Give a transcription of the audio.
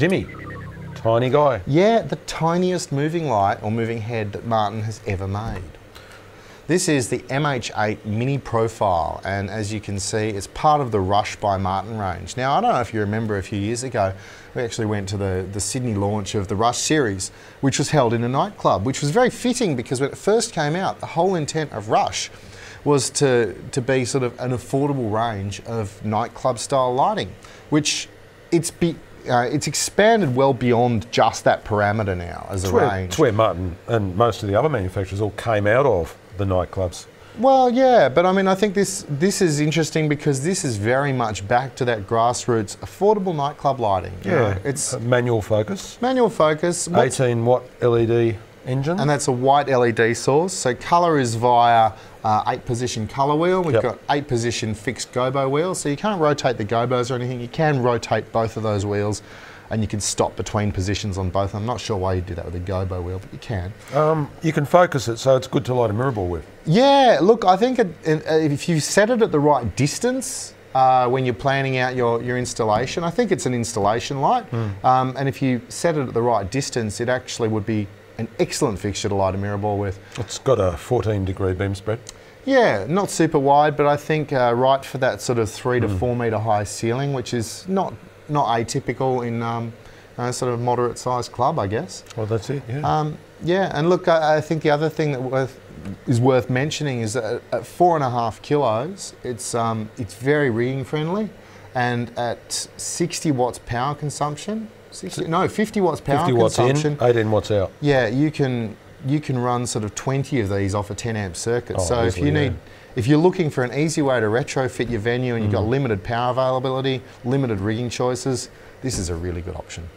Jimmy, tiny guy. Yeah, the tiniest moving light or moving head that Martin has ever made. This is the MH8 Mini Profile, and as you can see, it's part of the Rush by Martin range. Now, I don't know if you remember a few years ago, we actually went to the, the Sydney launch of the Rush series, which was held in a nightclub, which was very fitting because when it first came out, the whole intent of Rush was to, to be sort of an affordable range of nightclub style lighting, which it's be, uh, it's expanded well beyond just that parameter now as a where, range. it's where Martin and most of the other manufacturers all came out of the nightclubs. Well, yeah, but I mean, I think this this is interesting because this is very much back to that grassroots affordable nightclub lighting. you know. it's Uh, manual focus, manual focus, what's- 18 watt LED engine. and that's a white LED source. So color is via uh, eight position color wheel. We've Yep. got eight position fixed gobo wheels, so you can't rotate the gobos or anything. You can rotate both of those wheels. And you can stop between positions on both. I'm not sure why you do that with a gobo wheel, but you can. um, you can focus it so it's good to light a mirror ball with. Yeah, look, I think it, it, uh, if you set it at the right distance uh, when you're planning out your, your installation, I think it's an installation light. Um, and if you set it at the right distance, it actually would be an excellent fixture to light a mirror ball with. It's got a 14 degree beam spread. Yeah, not super wide, but I think uh, right for that sort of three to four metre high ceiling, which is not not atypical in um, a sort of moderate sized club, I guess. Well, that's it, yeah. Um, yeah, and look, I, I think the other thing that worth, is worth mentioning is that at four and a half kilos, it's um, it's very rigging friendly, and at 60 watts power consumption, 60, no, 50 watts power 50 watts consumption. in, 18 watts out. Yeah, you can you can run sort of 20 of these off a 10 amp circuit. Oh, so if you yeah. need if you're looking for an easy way to retrofit your venue and you've got mm. limited power availability, limited rigging choices, this is a really good option.